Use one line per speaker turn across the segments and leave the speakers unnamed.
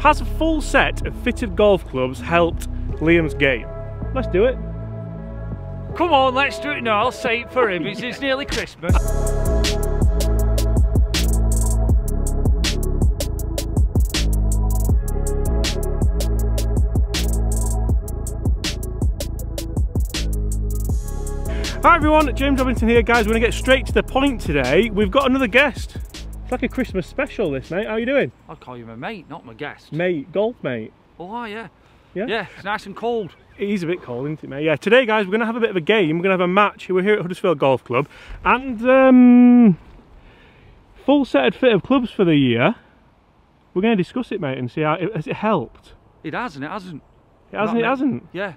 Has a full set of fitted golf clubs helped Liam's game? Let's do it.
Come on, let's do it now. I'll say it for him. It's, it's nearly Christmas.
Hi everyone, James Robinson here guys. We're going to get straight to the point today. We've got another guest. It's like a Christmas special this mate. How you doing?
I'll call you my mate, not my guest.
Mate, golf mate.
Oh, yeah.
Yeah?
Yeah, it's nice and cold.
It is a bit cold, isn't it mate? Yeah, today guys we're going to have a bit of a game. We're going to have a match. We're here at Huddersfield Golf Club. And um, full set of fit of clubs for the year. We're going to discuss it mate and see how, It, has it helped?
It has and it hasn't.
It hasn't,
Not
it hasn't.
Yeah,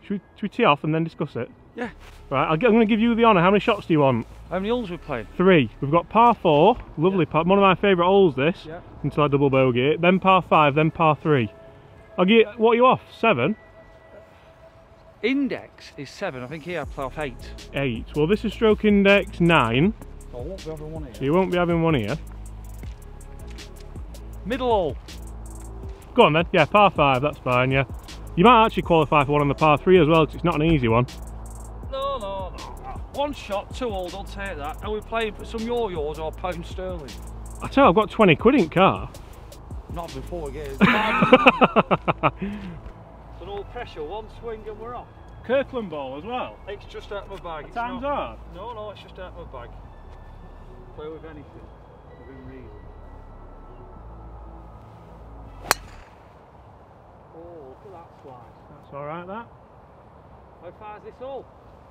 Should we, should we tee off and then discuss it?
Yeah.
Right, I'll get, I'm going to give you the honour. How many shots do you want?
How many holes we playing?
Three. We've got par four, lovely par, one of my favourite holes this,
Yeah.
until I double bogey it. Then par five, then par three. I'll get, you, what are you off? Seven?
Index is seven. I think here I play off eight.
Eight. Well, this is stroke index nine, oh,
I won't be having one
so
here.
you won't be having one here.
Middle hole.
Go on then. Yeah, par five, that's fine, yeah. You might actually qualify for one on the par three as well, 'cause it's not an easy one.
No, no, no. One shot, two holes, I'll take that. Are we playing for some yo-yos or pound sterling?
I tell you, I've got 20 quid in car.
Not before we get it. It's an old pressure, one swing and we're off.
Kirkland ball as well.
It's just out of my bag. It's
Time's
not-
hard.
No, no, it's just out of my bag. Play with anything within reason. Oh, look at that slice.
That's alright, that.
How far is this all?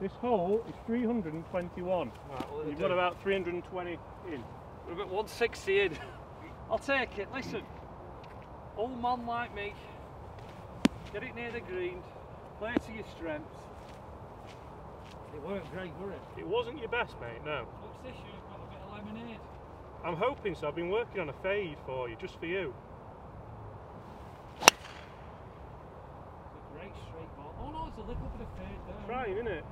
This hole is 321.
Right, well,
You've got about 320 in.
We're about 160 in. I'll take it. Listen, old man like me, get it near the green, play to your strengths. It weren't great, were it?
It wasn't your best, mate, no.
Looks this year, you've got a bit of lemonade.
I'm hoping so. I've been working on a fade for you, just for you.
It's a great straight ball. Oh no, it's a little bit of fade there.
Trying, isn't it?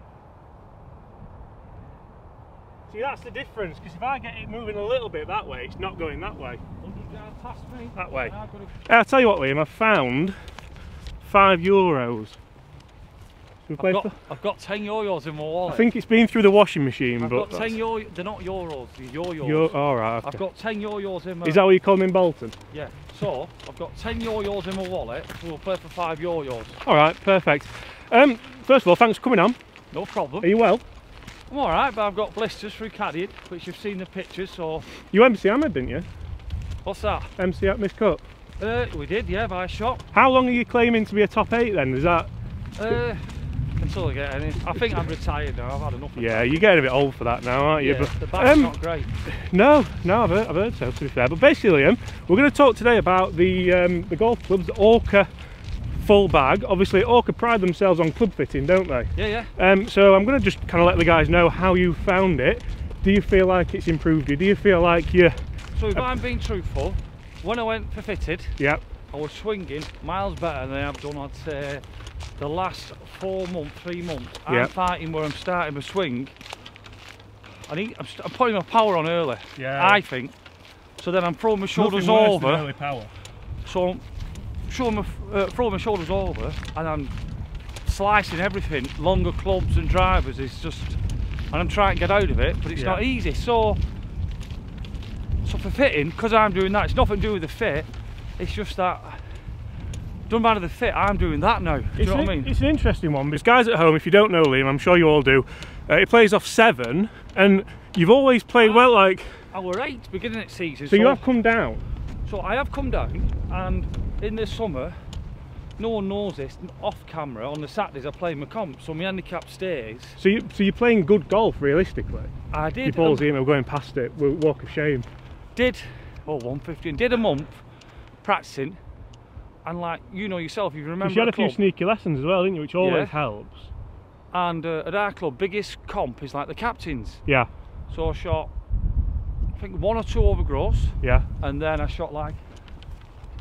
See, that's the difference, because if I get it moving a little bit that way, it's not going that way.
100 yards past me.
That way.
I've
I'll tell you what, Liam, I found five euros.
I've got, I've got 10 yo-yos in my wallet.
I think it's been through the washing machine,
I've
but
got 10 yo They're not euros, they're yo-yos.
you're all right.
I've got 10 yo-yos in my
Is that what you call them in Bolton?
Yeah. So, I've got 10 yo-yos in my wallet. We'll play for 5 yo-yos.
All right, perfect. Um, first of all, thanks for coming on.
No problem.
Are you well?
I'm alright, but I've got blisters through caddying, which you've seen the pictures, so...
You MC Ahmed, didn't you?
What's that?
MC at Miss Cup.
Uh, we did, yeah, by a shot.
How long are you claiming to be a top eight then? Is that?
Uh, until I get any. I think I'm retired now, I've had enough of
Yeah,
that.
you're getting a bit old for that now, aren't you?
Yeah, the back's
um,
not great.
No, no, I've heard, I've heard so. To be fair, but basically, um, we're going to talk today about the um, the golf clubs, Orka full bag. Obviously, Orka pride themselves on club fitting, don't they?
Yeah, yeah.
Um, so I'm going to just kind of let the guys know how you found it. Do you feel like it's improved you? Do you feel like you?
So if I'm being truthful, when I went for fitted,
Yeah,
I was swinging miles better than I've done, I'd say, the last four months, three months. I'm fighting where I'm starting my swing. I need, I'm, I'm putting my power on early,
Yeah.
I think. So then I'm throwing my shoulders over.
power.
So I'm throwing my, uh, throwing my shoulders over and I'm slicing everything, longer clubs and drivers. It's just, and I'm trying to get out of it, but it's
Yeah.
not easy. So, so for fitting, because I'm doing that, it's nothing to do with the fit. It's just that, doesn't matter the fit, I'm doing that now. Do you
It's
know
an,
what I mean?
It's an interesting one because guys at home, if you don't know Liam, I'm sure you all do. Uh, it plays off seven, and you've always played well. Like
I were eight beginning of season.
so, you have come down.
So I have come down, and in the summer, no one knows this. Off camera on the Saturdays, I play my comp, so my handicap stays.
So you so you're playing good golf realistically.
I
Your
did.
balls
um,
in, we're going past it. We'll walk of shame.
did oh 115 did a month practicing and like you know yourself if you remember
you had a
at
few sneaky lessons as well, didn't you? Which always
Yeah.
helps.
and uh, at our club biggest comp is like the captains
Yeah,
so I shot I think one or two over gross
yeah.
and then I shot like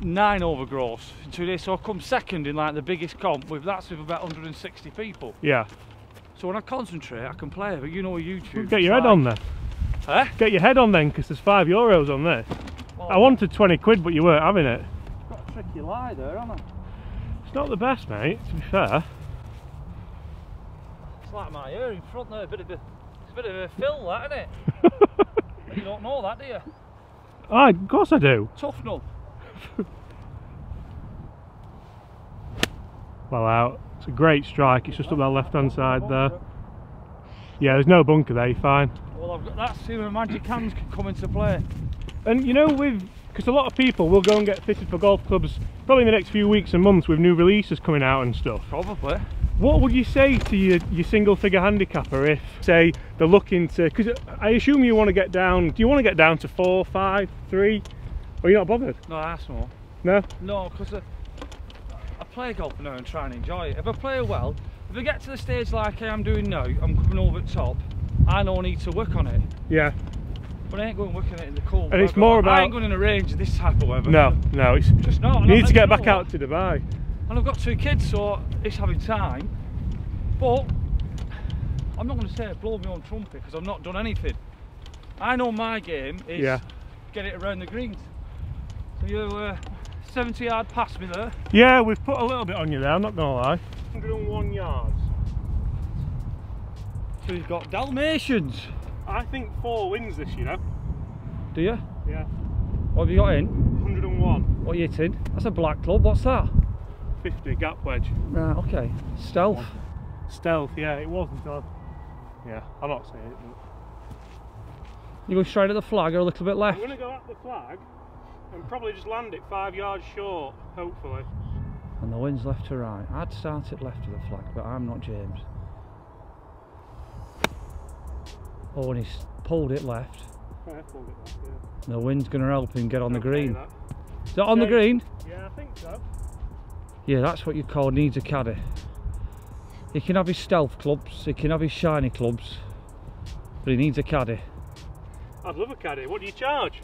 nine over gross in two days so I come second in like the biggest comp with that's with about 160 people
Yeah.
so when I concentrate I can play but you know YouTube
Get
it's
your head
like-
on then.
Huh?
Get your head on then, because there's five euros on this. I wanted 20 quid, but you weren't having it.
Got a tricky lie there, haven't I?
It's not the best, mate, to be fair.
It's like my ear in front there, a bit of a, it's a bit of a fill, that, isn't it? you don't know that, do you?
Ah, of course I do.
Tough nub.
Well out. It's a great strike. It's just up that left hand side there. Yeah, there's no bunker there, you're fine.
Well, I've got that's where magic hands can come into play.
And you know, with because a lot of people will go and get fitted for golf clubs probably in the next few weeks and months with new releases coming out and stuff.
Probably.
What would you say to your, your single figure handicapper if, say, they're looking to? Because I assume you want to get down. Do you want to get down to four, five, three? Or you're not bothered?
No, that's not.
No.
No, because I, uh, I play golf now and try and enjoy it. If I play well, if I get to the stage like I am doing now, I'm coming over the top. I know I need to work on it,
Yeah.
but I ain't going working on it in the cold.
And it's more
I
about-
ain't going in a range this type of weather.
No, no. It's,
just not.
you need to get back out to Dubai.
And I've got two kids, so it's having time. But I'm not going to say I blow me on trumpet because I've not done anything. I know my game is
Yeah.
get it around the greens. So you uh, 70 yard past me there.
Yeah, we've put a little bit on you there. I'm not gonna lie. 101 yards.
So you've got Dalmatians.
I think four wins this year.
Do you?
Yeah.
What have you got in?
101.
What are you hitting? That's a black club. What's that?
50 gap wedge.
Right, okay. Stealth.
Stealth, yeah, it wasn't. Uh, yeah, I'm not saying it. But
You go straight at the flag or a little bit left?
I'm
left?
going to go up the flag and probably just land it five yards short, hopefully.
And the wind's left to right. I'd start it left of the flag, but I'm not James. Oh, and he's pulled it left.
Yeah, pulled it back, yeah.
The wind's going to help him get on the green.
that.
Is that on the green?
Yeah, I think so.
Yeah, that's what you call needs a caddy. He can have his stealth clubs, he can have his shiny clubs, but he needs a caddy.
I'd love a caddy. What do you charge?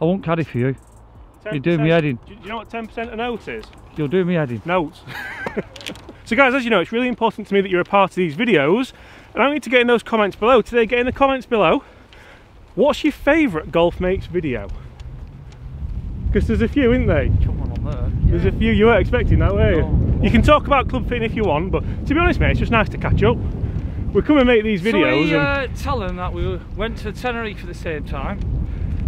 I won't caddy for you.
10%?
doing me adding.
Do you know what 10% a note is?
You're doing me adding.
Notes. so guys, as you know, it's really important to me that you're a part of these videos. And I need to get in those comments below. Today, get in the comments below. What's your favourite Golf Mates video? Because there's a few, isn't there?
Come on on.
There's a few you weren't expecting that, were you?
No.
You can talk about club fitting if you want, but to be honest, mate, it's just nice to catch up. We come and make these videos.
So we
and
uh, tell them that we went to Tenerife at the same time,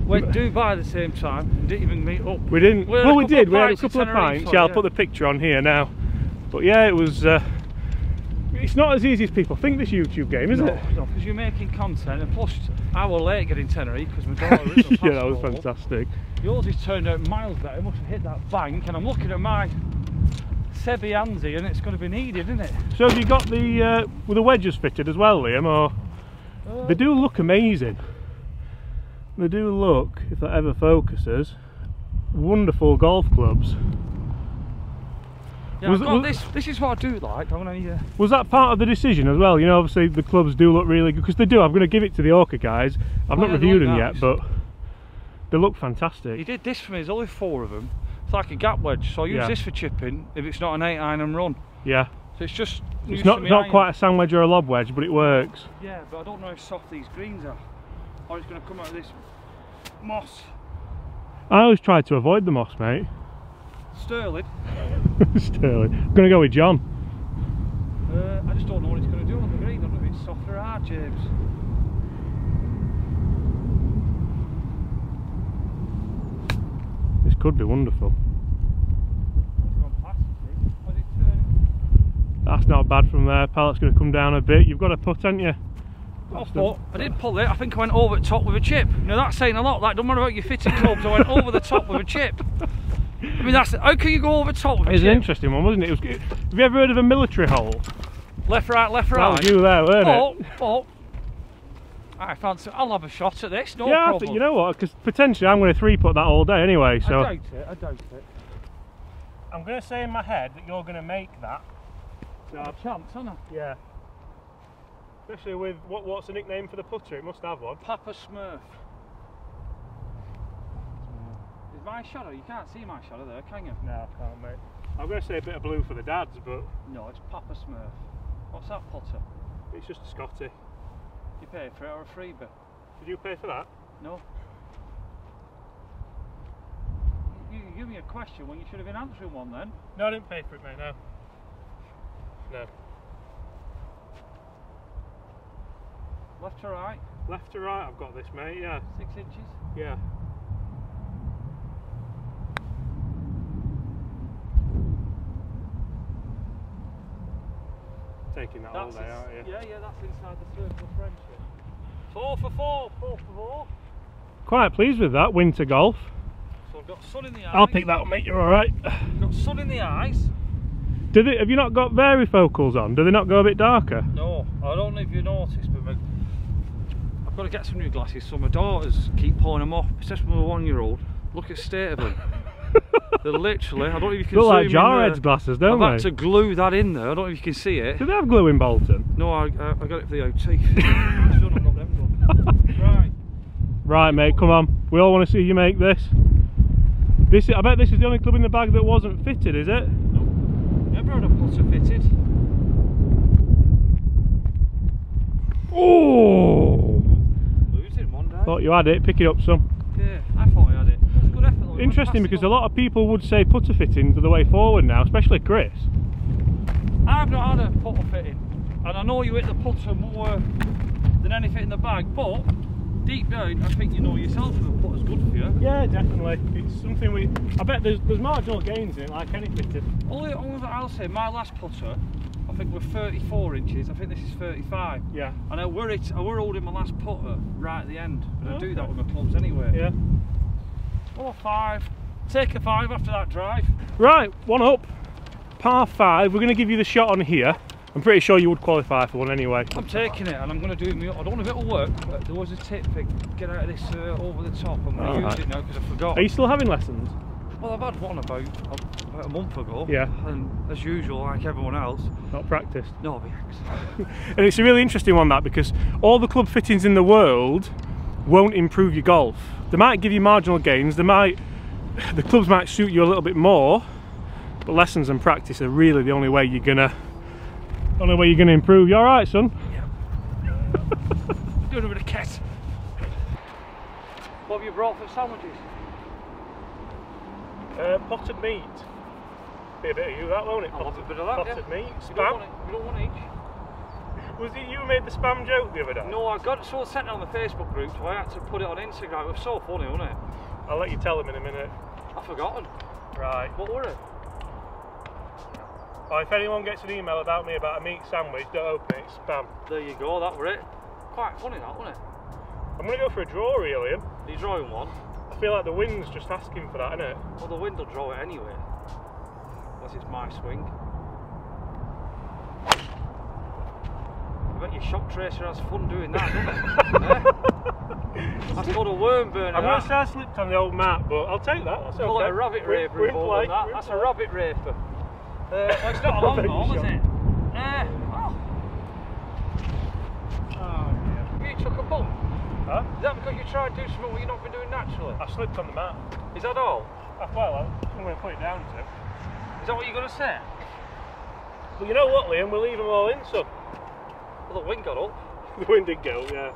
went Dubai at the same time, and didn't even meet up.
we didn't.
we
well, we did. We had a couple of pints.
so
Yeah, I'll put the picture on here now. But yeah, it was. Uh, it's not as easy as people think. This YouTube game, is
no,
it?
no, because you're making content, and plus I was late getting Tenerife because my daughter is
yeah, that was fantastic.
Yours has turned out miles better. It must have hit that bank, and I'm looking at my Sebi Anzi, and it's going to be needed, isn't it?
So have you got the uh, with the wedges fitted as well, Liam? Or
Uh,
they do look amazing. They do look, if that ever focuses, wonderful golf clubs.
yeah,
was- was-
this. This is what I do like. I want to. Uh,
Was that part of the decision as well? You know, obviously the clubs do look really good because they do. I'm going to give it to the Orka guys. I've
Oh,
not
yeah,
reviewed them
nice.
yet, but they look fantastic.
he did this for me. There's only four of them. It's like a gap wedge, so I use
Yeah.
this for chipping if it's not an eight iron and run.
Yeah,
So it's just.
it's not not
iron.
quite a sand wedge or a lob wedge, but it works.
Yeah, but I don't know how soft these greens are. Or it's going to come out of this moss.
I always try to avoid the moss, mate.
Sterling.
Sterling. I'm going to go with John.
Uh, I just don't know what it's going to do on the green. I don't know if it's soft or hard, James.
This could be wonderful.
It's gone past, you see. Where's it turning?
That's not bad from there. Pallet's going to come down a bit. You've got a putt, haven't you?
I thought I did pull it. I think I went over the top with a chip. Now that's saying a lot. Like, don't matter about your fitted clubs. I went over the top with a chip. I mean, that's how can you go over the top with a
It was an interesting one, wasn't it? it was, have you ever heard of a military hole?
Left, right, left, right.
That
right.
was you there, weren't
oh,
it?
oh. I fancy. I'll have a shot at this. No
yeah,
problem.
think, you know what? Because potentially I'm going to three putt that all day anyway. So
I doubt it. I doubt it.
I'm going to say in my head that you're going to make that. So
A chance, isn't it?
yeah. Especially with what what's the nickname for the putter? It must have one.
Papa Smurf. Is my shadow? You can't see my shadow there, can you?
No, I can't, mate. I'm going to say a bit of blue for the dads, but
No, it's Papa Smurf. What's that putter?
it's just a Scotty.
You pay for it or a freebie?
Did you pay for that?
No. you, you give me a question when you should have been answering one then.
No, I didn't pay for it, mate, no. No.
Left to right,
Left to right, I've got this, mate, yeah.
six inches.
Yeah. Taking that all day, aren't you?
Yeah, yeah, that's inside the circle of friendship. Four for four, four for four.
Quite pleased with that, winter golf.
So I've got sun in the eyes.
I'll pick that up, mate, you're alright.
Got sun in the eyes.
Do they, have you not got varifocals on? Do they not go a bit darker?
No, I don't know if you noticed, but my, I've got to get some new glasses. So my daughters keep pulling them off, especially my one-year-old. Look at the state of them. They're literally. I don't know if you can
Look like Jarhead's glasses, don't
I've had to glue that in there. I don't know if you can see it.
Do they have glue in Bolton?
No, I, I, I got it for the OT. Still not them. Right.
Right, mate, come on. We all want to see you make this. This, I bet this is the only club in the bag that wasn't fitted, is it?
Never had a putter fitted.
Oh! Thought you had it. Pick it up some.
Yeah, I thought I had it. It good effort. though.
Interesting because a lot of people would say putter fittings are the way forward now, especially Chris.
I've not had a putter fitting, and I know you hit the putter more than anything in the bag, but deep down, I think you know yourself that the putter's good for you.
Yeah, definitely. It's something we. I bet there's there's marginal gains in it, like any fitted.
Only, only that I'll say, my last putter, think we're 34 inches. I think this is 35.
Yeah.
And I were it, I were holding my last putter right at the end, but I do that with my clubs anyway.
Yeah.
five Take a five after that drive.
Right, one up. Par five. We're going to give you the shot on here. I'm pretty sure you would qualify for one anyway.
I'm taking it and I'm going to do it. I don't know if it'll work, but there was a tip for get out of this uh, over the top. I'm going to use it now because I forgot.
Are you still having lessons?
Well, I've had one about, about a month ago.
Yeah.
And as usual, like everyone else,
Not practiced.
no.
And it's a really interesting one that because all the club fittings in the world won't improve your golf. They might give you marginal gains. They might, the clubs might suit you a little bit more, but lessons and practice are really the only way you're gonna, only way you're gonna improve. You all right, son?
Doing a bit of cat. What have you brought for sandwiches?
Uh, potted meat. Be a bit of you, that won't it?
Have a bit of that,
Potted
yeah.
meat,
We don't, want
spam.
we don't want each.
Was it you who made the spam joke the other day?
No, I got so sent it on the Facebook group, so I had to put it on Instagram. It was so funny, wasn't it?
I'll let you tell them in a minute.
I've forgotten.
Right.
What were it?
Oh, if anyone gets an email about me about a meat sandwich, don't open it. It's spam.
There you go, that were it. Quite funny that, wasn't it?
I'm gonna go for a draw, really.
Are you drawing one?
I feel like the wind's just asking for that, isn't it?
Well, the wind will draw it anyway. Unless it's my swing. I bet your shock tracer has fun doing that, doesn't it? eh? That's called a worm burner.
I'm gonna say I slipped on the old map, but I'll take that. That's
Call
okay.
it a rabbit raper
we're in
involved
play,
in that. That's a rabbit raper. Uh, well, it's not a long ball, is it? Uh, oh.
Oh,
You took a bump.
Huh?
Is that because you tried to do something what you've not been doing naturally?
I slipped on the mat.
Is that all?
Well, I'm gonna put it down to.
Is that what you're going to say?
Well, you know what, Liam? We'll leave them all in, so.
Well, the wind got up.
The wind did go, yeah.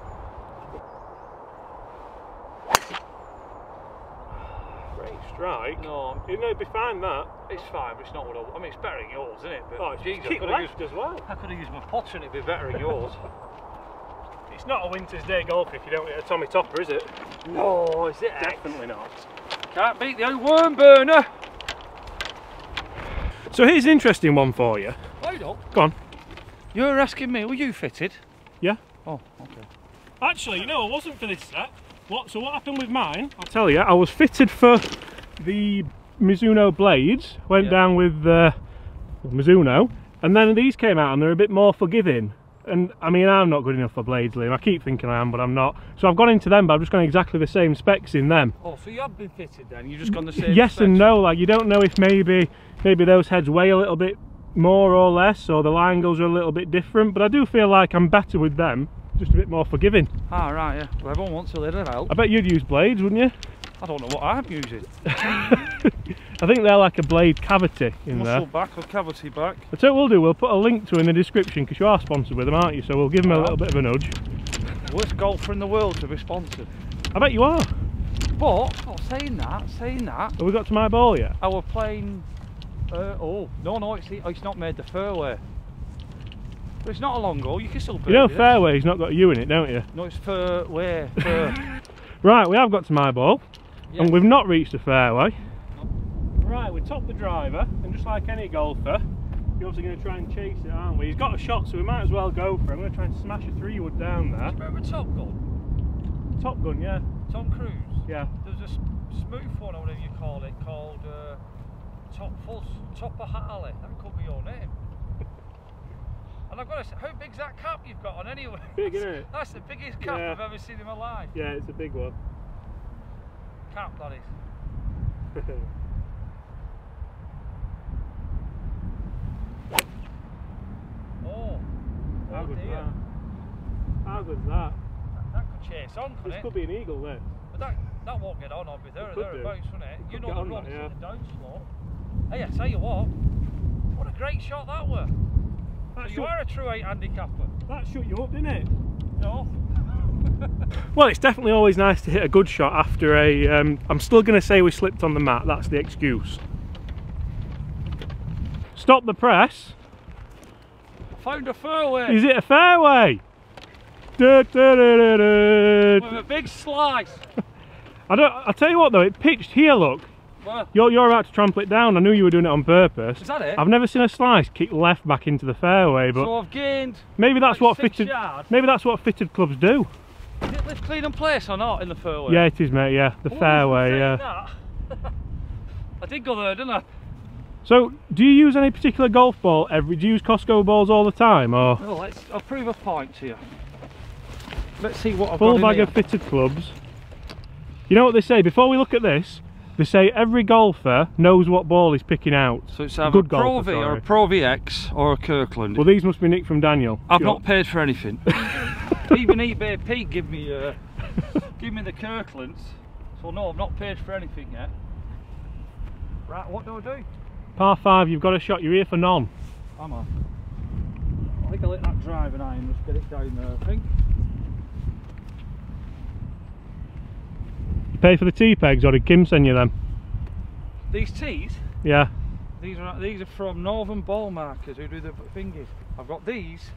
Great strike.
No,
You know, it'd be fine that.
it's fine, but it's not what I. I mean, it's better than yours, isn't it? But
Oh, it's
geez, I could have used,
as well.
I could have used my putter and it'd be better than yours.
It's not a winter's day golf if you don't get a Tommy Topper, is it?
no, is it?
Definitely not.
Can't beat the old worm burner.
So here's an interesting one for you.
Hold up.
Go on.
You're asking me, were you fitted?
Yeah.
Oh, okay.
Actually, you know, I wasn't for this set. What? So what happened with mine? I'll tell you. I was fitted for the Mizuno blades. Went
Yeah.
down with uh, Mizuno, and then these came out, and they're a bit more forgiving. And I mean, I'm not good enough for blades, Liam. I keep thinking I am, but I'm not. So I've gone into them, but I've just gone exactly the same specs in them.
Oh, so you have been fitted then? You've just gone the same
yes and no. Like you don't know if maybe maybe those heads weigh a little bit more or less, or the line goes are a little bit different. But I do feel like I'm better with them, just a bit more forgiving.
Ah, right, yeah. Well, everyone wants a little help.
I bet you'd use blades, wouldn't you?
I don't know what I'm using.
I think they're like a blade cavity in
Muscle
there.
back or cavity back.
You what we'll do, we'll put a link to in the description because you are sponsored with them, aren't you? So we'll give them a little bit of a nudge.
Worst golfer in the world to be sponsored.
I bet you are.
But, oh, saying that, saying that,
Have we got to my ball yet?
I was playing. Uh, oh, no, no, it's, it's not made the fairway. But it's not a long goal, you can still
You know fairway's not got a U in it, don't you?
No, it's fairway. Fair.
Right, we have got to my ball,
Yeah.
and we've not reached the fairway. Right, we topped the driver, and just like any golfer, you're obviously going to try and chase it, aren't we? He's got a shot, so we might as well go for it. I'm going to try and smash a three wood down there.
Remember Top Gun?
Top gun, yeah,
Tom Cruise?
yeah.
There's a smooth one, or whatever you call it, called uh, Top Fuss, Topper Harley. That could be your name. and I've got to say, how big's that cap you've got on anyway?
Big, innit?
That's the biggest cap
Yeah.
I've ever seen in my life.
Yeah, it's a big one.
Cap, that is. Oh,
How
oh
good's
dear.
that? How good's that?
That, could chase on, couldn't
This
it?
could be an eagle, this.
But that, that won't get on, I'll be there or
could do.
thereabouts, wouldn't it?
It
You know the
on
rocks
that,
in
yeah.
the down slope. Hey, I tell you what, what a great shot that were.
That
you are a true eight handicapper.
that shut you up, didn't it?
No.
Well, it's definitely always nice to hit a good shot after a. Um, I'm still going to say we slipped on the mat. That's the excuse. Stop the press.
Found a fairway
Is it a fairway?
With a big slice.
I don't. I'll tell you what though. It pitched here. Look, you're you're about to trample it down. I knew you were doing it on purpose.
is that it?
I've never seen a slice kick left back into the fairway, but
so I've gained.
maybe that's
like
what fitted. Maybe that's what fitted clubs do.
Is it lift clean and place or not in the fairway?
Yeah, it is, mate. Yeah, the fairway. Yeah.
I did go there, didn't I?
So, do you use any particular golf ball every? Do you use Costco balls all the time, or
Well, let's. I'll prove a point to you. Let's see what I've
full bag of fitted clubs? You know what they say. Before we look at this, they say every golfer knows what ball he's picking out.
So it's either
Good
a Pro
golfer,
V or a Pro VX or a Kirkland.
Well, these must be Nick from Daniel.
I've not paid for anything. Even eBay Pete give me uh, give me the Kirklands. So no, I've not paid for anything yet. Right, what do I do?
Par five, you've got a shot. You're here for none.
I'm on. I think I'll let that driving iron just get it down there, I think.
You pay for the tee pegs, or did Kim send you them?
These tees,
Yeah.
these are these are from Northern Ball Markers who do the thingies. I've got these,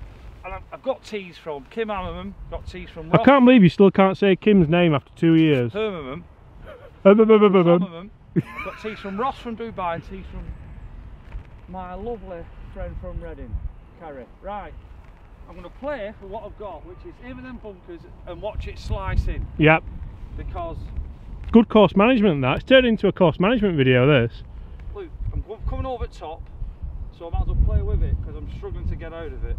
and I've, I've got tees from Kim Hammerman, got tees from
I can't believe you still can't say Kim's name after two years.
Hermerman,
um.
Got tees from Ross from Dubai and tees from my lovely friend from Reading, Carrie. Right, I'm going to play for what I've got, which is in them bunkers and watch it slicing
Yep.
because
Good course management. That it's turned into a course management video. This.
Look, I'm coming over top, so I might as well play with it because I'm struggling to get out of it.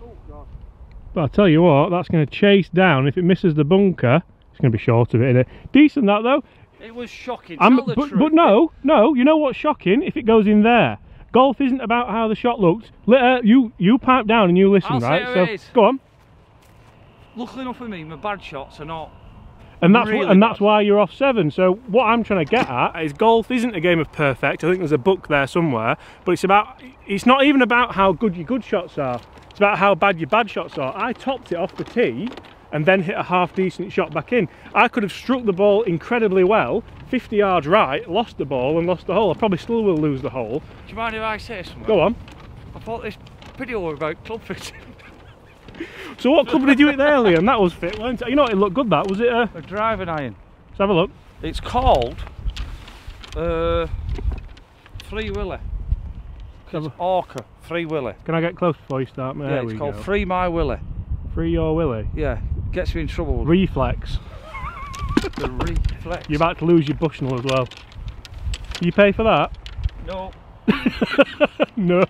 Oh god.
But I'll tell you what, that's going to chase down. If it misses the bunker, it's going to be short of it. Innit? Decent that though.
It was shocking.
I'm-
Tell the
but,
truth.
but no, no. You know what's shocking? If it goes in there, golf isn't about how the shot looks. Let, uh, you you pipe down and you listen,
I'll
right? So
it is.
go on.
Luckily enough for me, my bad shots are not.
And that's
Really
wh- and that's why you're off seven. So what I'm trying to get at is golf isn't a game of perfect. I think there's a book there somewhere, but it's about it's not even about how good your good shots are. It's about how bad your bad shots are. I topped it off the tee and then hit a half decent shot back in. I could have struck the ball incredibly well, 50 yards right, lost the ball and lost the hole. I probably still will lose the hole.
Do you mind if I say something?
Go on.
I thought this video was about club fitting.
So what club did you hit there, Liam? That was fit, weren't it? You know it looked good. That was it. Uh,
a driving iron.
let's have a look.
It's called uh, Free Willy. It's Orka Free Willy.
Can I get close before you start? There
yeah, it's called
go.
Free My Willy.
Free your willy.
Yeah, gets me in trouble.
Reflex.
the reflex.
You're about to lose your Bushnell as well. You pay for that?
No.
no.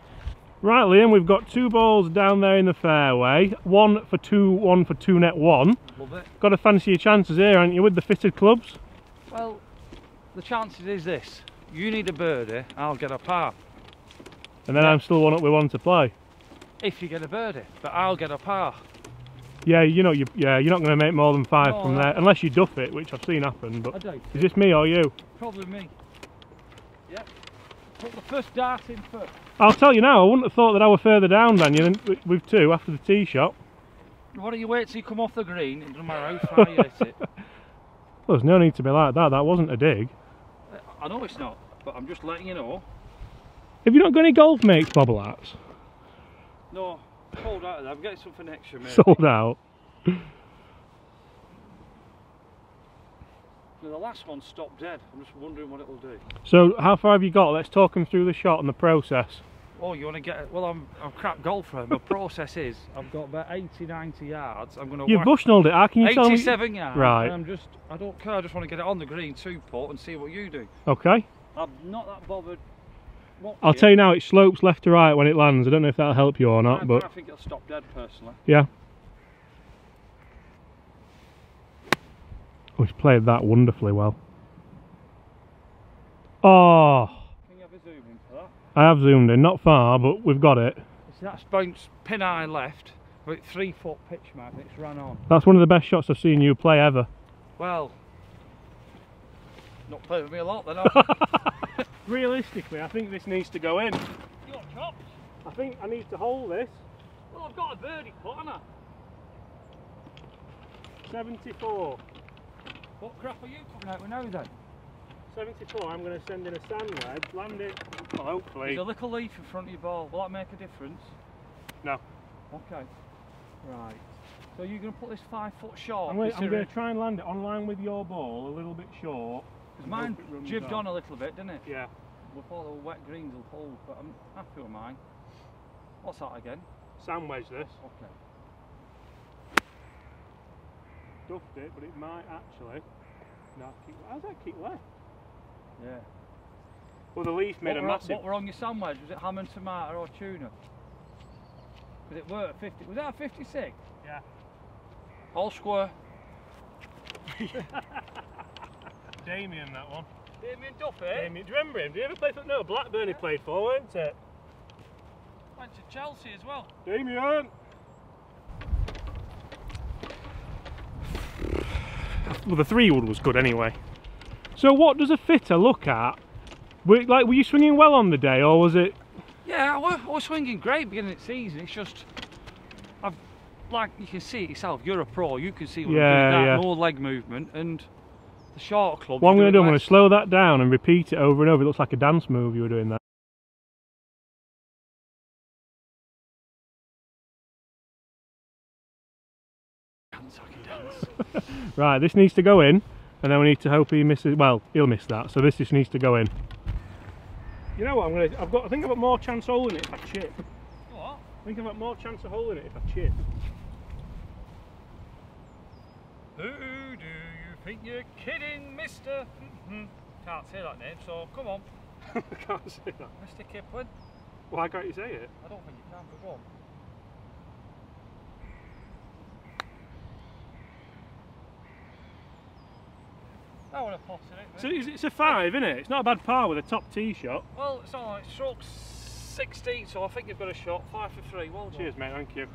Right, Liam, we've got two balls down there in the fairway. One for two, one for two net one.
Love it.
Got to fancy your chances here, aren't you, with the fitted clubs?
Well, the chances is this. You need a birdie, I'll get a par.
And then
Yeah.
I'm still one up with one to play.
If you get a birdie, but I'll get a par.
Yeah, you know, you, yeah, you're not going to make more than five
No,
from there, unless you duff it, which I've seen happen.
I
But is this me or you?
Probably me. Yep. Put the first dart in first.
I'll tell you now, I wouldn't have thought that I were further down than you with two after the tee shot.
Why don't you wait till you come off the green? It doesn't matter how far you hit it.
Well, there's no need to be like that. That wasn't a dig.
Uh, I know it's not, but I'm just letting you know.
Have you not got any golf mates bobble hats?
No, sold out of. I'm getting some for next year, mate.
Sold out.
Now, the last one stopped dead. I'm just wondering what it'll do.
So how far have you got? Let's talk him through the shot and the process.
Oh, you want to get it? Well, I'm I'm a crap golfer. My process is I've got about 80, 90 yards. I'm going to
You've bushnelled it. How can you tell me?
87 yards.
Right.
And I'm just, I don't care. I just want to get it on the green two putt and see what you do.
Okay.
I'm not that bothered. What
I'll tell you now, it slopes left to right when it lands. I don't know if that'll help you or not, but I
think it'll stop dead personally.
yeah. He's played that wonderfully well. Oh,
Can you have a zoom in for that?
I have zoomed in, not far, but we've got it.
See, that's bounce pin eye left with three foot pitch mark it's run on.
That's one of the best shots I've seen you play ever.
Well, not playing with me a lot then.
Realistically, I think this needs to go in.
you got chops.
I think I need to hold this.
Well, I've got a birdie putt, haven't I?
74.
What crap are you coming out with now then?
74, I'm going to send in a sand wedge, land it, well, hopefully.
There's a little leaf in front of your ball. Will that make a difference?
No.
Okay. Right. So you're going to put this five foot short?
I'm going, I'm going to try and land it on line with your ball, a little bit short.
Because mine
hope it runs
jibbed
on.
on a little bit, didn't it?
Yeah.
We thought the wet greens will hold, but I'm happy with mine. What's that again?
Sand wedge this.
Okay.
Duffed it, but it might actually. No, keep, how's that keep left?
Yeah.
Well, the leaf made
what,
a
were,
massive.
what were on your sandwich? Was it ham and tomato or tuna? Because it were at 50. Was that a 56?
Yeah.
All square.
Damien, that one.
Damien Duffy
Damien, do you remember him? Did you ever play for? No, Blackburn he played for, weren't it?
went to Chelsea as well.
Damien! Well, the three wood was good anyway. So, what does a fitter look at? Were, like, were you swinging well on the day, or was it?
Yeah, I was, I was swinging great beginning of the season. It's just, I've, like you can see it yourself. You're a pro. You can see when
Yeah,
I'm doing that
yeah.
more leg movement and the shorter club.
What I'm going to do, I'm going to slow that down and repeat it over and over. It looks like a dance move you were doing there.
Dance, I can dance.
Right, this needs to go in, and then we need to hope he misses. Well, he'll miss that, so this just needs to go in. You know what? I'm gonna. I've got. I think I've got more chance of holding it if I chip.
What?
I think I've got more chance of holding it if I chip.
Who do you think you're kidding, Mister? Mhm. Can't say that name, so come on,
I can't say that.
Mister Kipling.
Why can't you say it?
I don't think you can, but go on. I would have potted it.
So it's, it's a five, isn't it? It's not a bad par with a top tee shot.
Well, it's all right. Stroke 16, so I think you've got a shot. Five for three. Well done.
Cheers, mate. Thank you.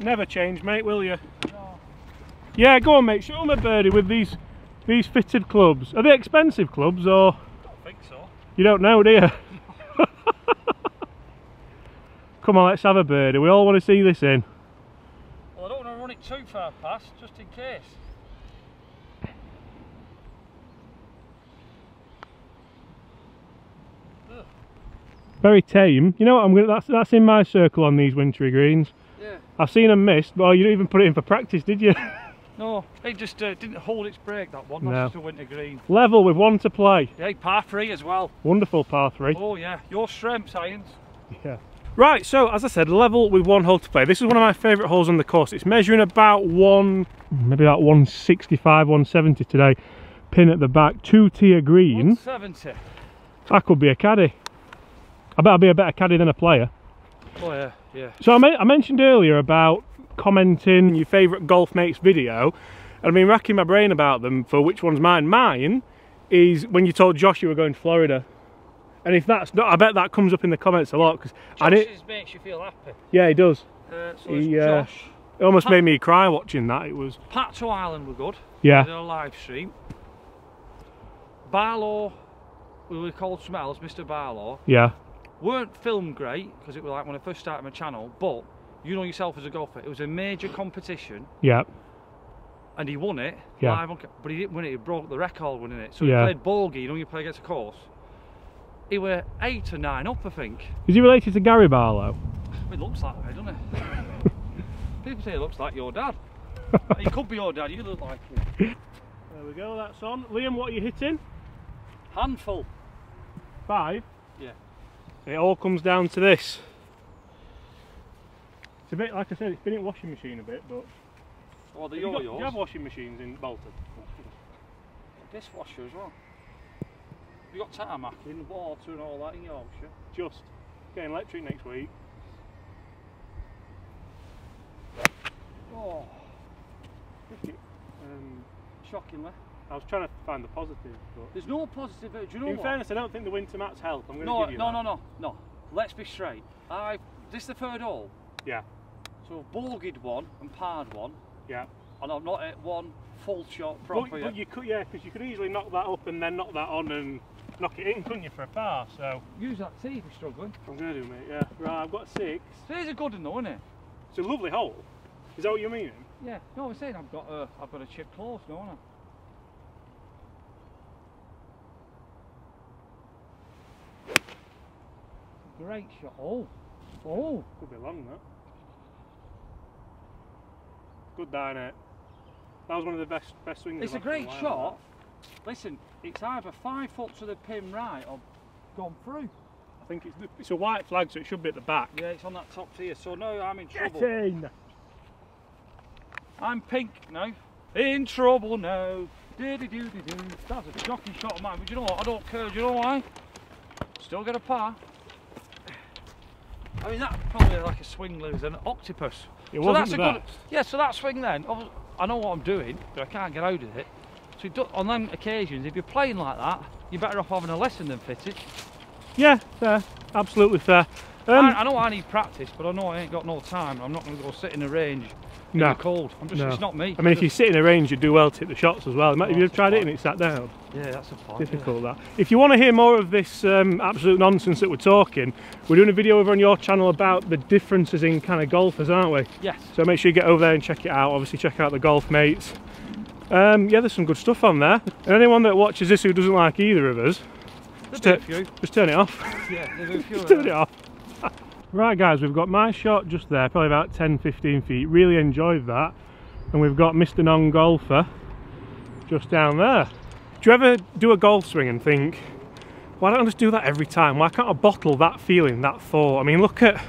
Never change, mate, will you?
No.
Yeah, go on, mate. Show 'em a birdie with these these fitted clubs. Are they expensive clubs, or
I don't think so.
you don't know, do you? Come on, let's have a birdie. We all want to see this in.
Well, I don't want to run it too far past, just in case.
Very tame. You know what? I'm gonna. That's that's in my circle on these wintry greens.
Yeah.
I've seen them missed, but oh, you didn't even put it in for practice, did you?
No, it just uh, didn't hold its break that one. That's
No.
just a winter green.
Level with one to play.
Yeah, par three as well.
Wonderful par three.
Oh yeah, your strength science.
Yeah. Right, so as I said, level with one hole to play. This is one of my favourite holes on the course. It's measuring about one, maybe about 165, 170 today. Pin at the back, two tier green.
170.
I could be a caddy. I bet I'll be a better caddy than a player.
Oh yeah, yeah.
So I, I mentioned earlier about commenting your favourite golf mates video, and I've been racking my brain about them for which one's mine. Mine is when you told Josh you were going to Florida. And if that's not, I bet that comes up in the comments a lot. Cause I
Josh
did,
makes you feel happy.
yeah, it does.
Uh, so
He, uh,
Josh.
It almost
Huh.
made me cry watching that. It was,
Pat to Ireland were good.
yeah.
Did a live stream. Barlow we were called something else, Mr. Barlow.
Yeah.
Weren't filmed great because it was like when I first started my channel, but you know yourself as a golfer, it was a major competition
Yeah.
and he won it
Yeah.
live on, but he didn't win it. He broke the record winning it. So
Yeah.
he played bogey. You know, you play against a course. He were eight or nine up, I think.
Is he related to Gary Barlow?
It looks that way, doesn't it? People say it looks like your dad. he could be your dad. You look like him.
There we go, that's on. Liam, what are you hitting?
Handful.
Five?
Yeah.
It all comes down to this. It's a bit, like I said, it's been in washing machine a bit, but...
Or the
Have you, do
yo-yos.
you have washing machines in Bolton?
Dishwasher as well. You got tarmac in water and all that in Yorkshire.
Just getting electric next week.
Oh,
Um,
shockingly.
I was trying to find the positive, but...
There's no positive. Uh, do you know
in
what?
fairness, I don't think the winter mats help. I'm going to
no,
give you
no,
that.
no, no, no. Let's be straight. I. This is the third hole.
Yeah,
So bogeyed one and parred one,
yeah.
and I've not hit one full shot
But, but you could, yeah, because you could easily knock that up and then knock that on and knock it in, couldn't you, for a par? So
Use that tee if you're struggling.
I'm going to do, mate. Yeah. Right, I've got six.
So here's a good one though, isn't it?
It's a lovely hole. Is that what you're meaning?
Yeah. No, I'm saying I've got a, I've got a chip close, don't I? Great shot. Oh, oh.
Could be long that. Good down it. That was one of the best best swings.
It's a
I've had for
great
while,
shot. Listen, it's either five foot to the pin right or gone through.
I think it's it's a white flag, so it should be at the back.
Yeah, it's on that top tier. So no, I'm in
Get
trouble.
in.
I'm pink now. In trouble now. Do do do do do. That's a shocking shot of mine, but you know what? I don't care. Do you know why? Still get a par. I mean, that probably like a swing as an octopus.
It
so
wasn't
that's a good. Yeah, so that swing then. I know what I'm doing, but I can't get out of it. So do, on them occasions, if you're playing like that, you're better off having a lesson than fitted.
Yeah, fair. Absolutely fair. Um,
I, I know I need practice, but I know I ain't got no time. I'm not going to go sit in the range
no.
the cold. I'm just,
No.
it's not me.
I mean, if you sit in a range, you do well to hit the shots as well. If
Oh,
you've tried it and it sat down,
yeah, that's a point. yeah.
difficult that. If you want to hear more of this um, absolute nonsense that we're talking, we're doing a video over on your channel about the differences in kind of golfers, aren't we?
Yes.
So make sure you get over there and check it out. Obviously, check out the golf mates. Um, yeah, there's some good stuff on there. And anyone that watches this who doesn't like either of us, Just
a few.
just turn it off.
Yeah, there'll a few.
Just turn it off. Right, guys, we've got my shot just there, probably about 10 15 feet. Really enjoyed that. And we've got Mr. Non Golfer just down there. Do you ever do a golf swing and think, why don't I just do that every time? Why can't I bottle that feeling, that thought? I mean, look at.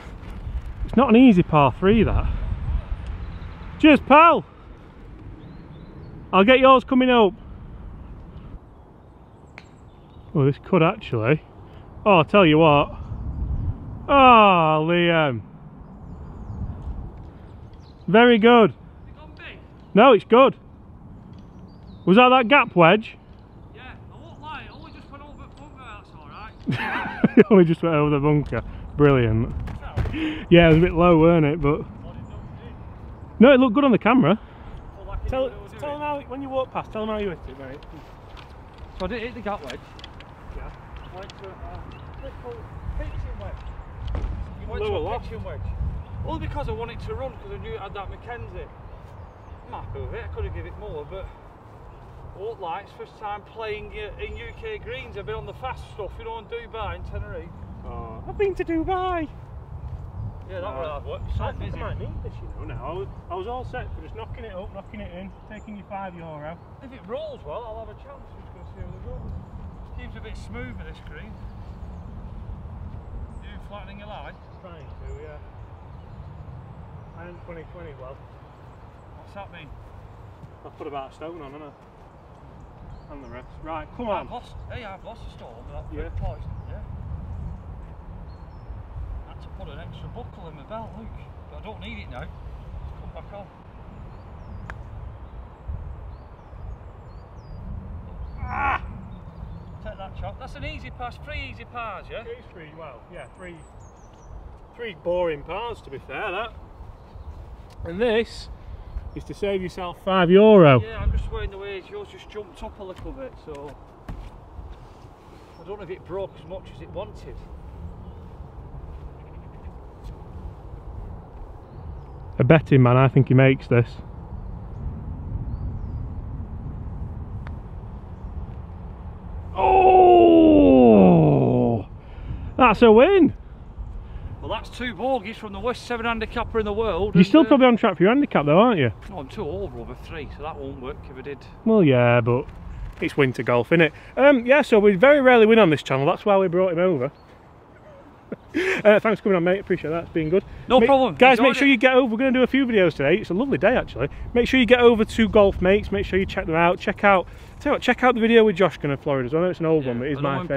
It's not an easy par three, that. Cheers, pal! I'll get yours coming up. Well, this could actually. Oh, I'll tell you what. Oh, Liam. Very good.
Big?
No, it's good. Was that that gap wedge?
Yeah, I won't lie. I only just went over the bunker. That's all right.
It only just went over the bunker. Brilliant. Yeah, it was a bit low, weren't it? But no, it looked good on the camera. Tell, tell them how when you walk past. Tell them how you hit it, mate.
So I didn't hit the gap wedge.
Yeah.
Went to a little pitching wedge.
Blew
to
a
pitching wedge. Only because I wanted to run because I knew it had that Mackenzie. I'm happy with it. I could have given it more, but won't. It's first time playing in UK greens. I've been on the fast stuff, you know, in Dubai and Tenerife.
Oh, I've been to Dubai.
Yeah, that
Uh,
was hard work.
I think
busy.
I might need this, you know. Now I was, I was all set for just knocking it up, knocking it in, taking your five euro.
If it rolls well, I'll have a chance. Just going to see how it goes. Seems a bit smoother this green. You flattening your line?
Trying to, yeah. And 2020, well,
What's that mean?
I've put about a stone on, haven't I? And the rest. Right, come on.
I've lost. Hey, I've lost a stone, but I've
Yeah.
yeah. poison. Yeah. had to put an extra buckle in my belt, look. But I don't need it now. It's come back on.
Ah!
Take that chop. That's an easy pass. Three easy pars, yeah.
It's three, well, yeah, three, three boring parts to be fair, that. And this is to save yourself five euro.
Yeah, I'm just weighing the ways. Yours just jumped up a little bit, so. I don't know if it broke as much as it wanted.
A betting man, I think he makes this. Oh! That's a win!
That's two bogeys from the worst seven handicapper in the world.
You're still
uh,
probably on track for your handicap though, aren't you?
Oh, I'm too old over three, so that won't work if I did.
Well, yeah, but it's winter golf, innit? Um, yeah, so we very rarely win on this channel. That's why we brought him over. uh, thanks for coming on, mate. Appreciate that. It's been good.
No
Ma-
problem.
Guys,
Enjoyed
make sure
it.
you get over. We're going to do a few videos today. It's a lovely day, actually. Make sure you get over to Golf Mates. Make sure you check them out. Check out, tell you what, check out the video with Josh going to Florida. as. I know it's an old one, but it's my
Owen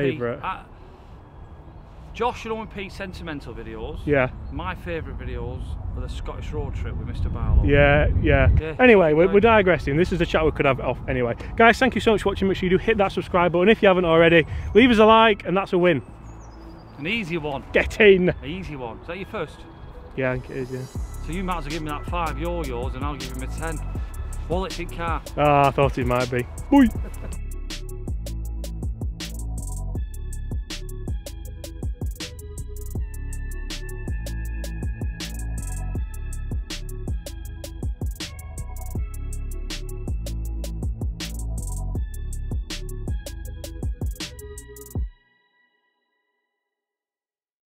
Josh and Owen P sentimental videos.
Yeah,
My favourite videos are the Scottish road trip with Mr. Barlow.
yeah, yeah.
Yeah,
Anyway, we're, we're digressing. This is the chat we could have off anyway. Guys, thank you so much for watching. Make sure you do hit that subscribe button if you haven't already. Leave us a like, and that's a win.
An easy one.
Get in.
An easy one. Is that your first?
Yeah, I think it is, yeah.
So you might as well give me that five, you're yours, and I'll give him a ten. Wallets in car.
Ah, I thought it might be. Bye.